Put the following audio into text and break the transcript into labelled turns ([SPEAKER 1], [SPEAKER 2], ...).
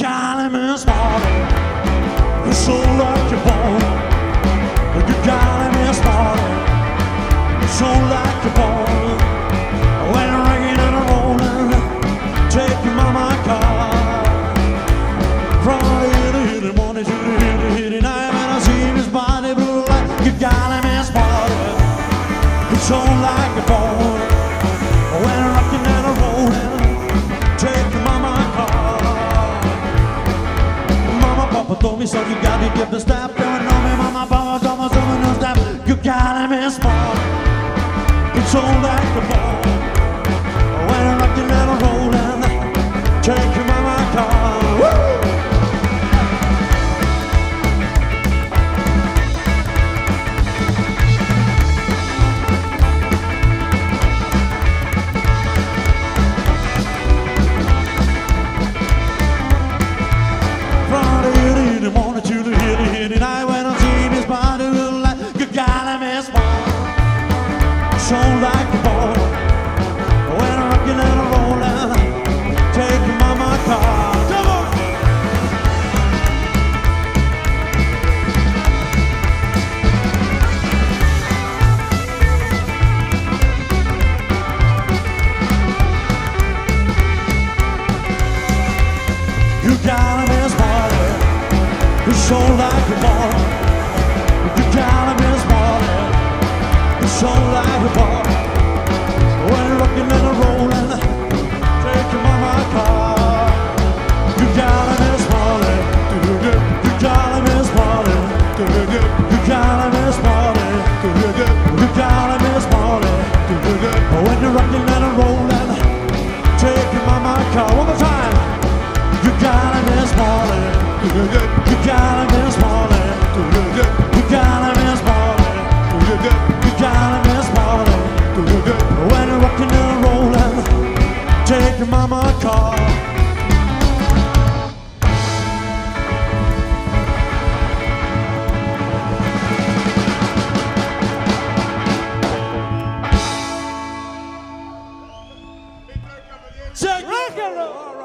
[SPEAKER 1] got him in Molly. You so like your bone. You got him in Molly. You so like your bone. When it's ringing and rolling, take your mama car. From the hitty hitty morning to the hitty hitty night, when I see his body blue like you got him in Molly. You so me so you gotta give the step. Don't know me, Mama, me so you no step. You gotta miss more. It's all like the ball. When I'm rocking and rolling, take So like a ball when I'm rocking and rolling, take your mama car. Come on. You gotta miss Molly. You so like a ball. miss morning. You gotta miss morning. You gotta miss morning. You gotta miss morning. When you're rocking and rolling, take your mama car. Rock and roll!